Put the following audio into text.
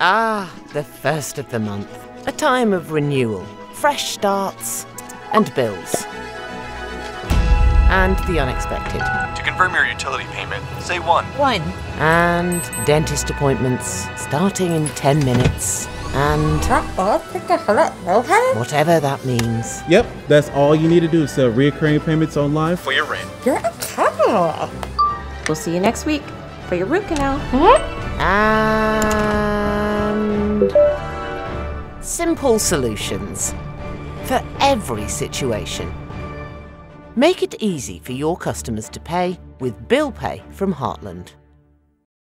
Ah, the first of the month. A time of renewal, fresh starts, and bills. And the unexpected. To confirm your utility payment, say 1. One. And dentist appointments starting in 10 minutes. And whatever that means. Yep, that's all you need to do. Sell recurring payments online For your rent. You're a criminal. We'll see you next week for your root canal. And simple solutions for every situation. Make it easy for your customers to pay with Bill Pay from Heartland.